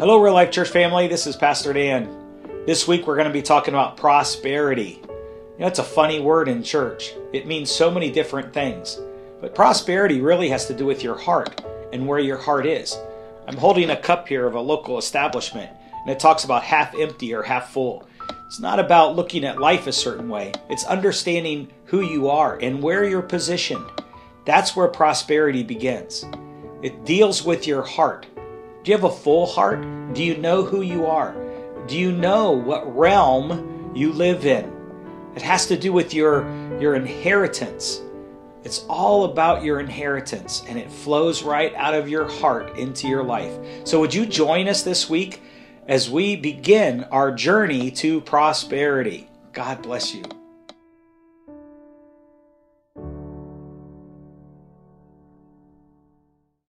Hello, Real Life Church family. This is Pastor Dan. This week we're going to be talking about prosperity. You know, it's a funny word in church. It means so many different things. But prosperity really has to do with your heart and where your heart is. I'm holding a cup here of a local establishment, and it talks about half empty or half full. It's not about looking at life a certain way, it's understanding who you are and where you're positioned. That's where prosperity begins. It deals with your heart. Do you have a full heart? Do you know who you are? Do you know what realm you live in? It has to do with your, your inheritance. It's all about your inheritance and it flows right out of your heart into your life. So, would you join us this week as we begin our journey to prosperity? God bless you.